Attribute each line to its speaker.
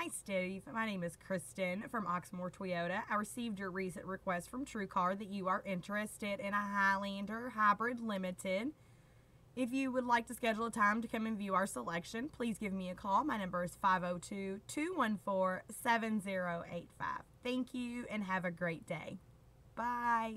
Speaker 1: Hi, Steve. My name is Kristin from Oxmoor Toyota. I received your recent request from TrueCar that you are interested in a Highlander Hybrid Limited. If you would like to schedule a time to come and view our selection, please give me a call. My number is 502 214 7085. Thank you and have a great day. Bye.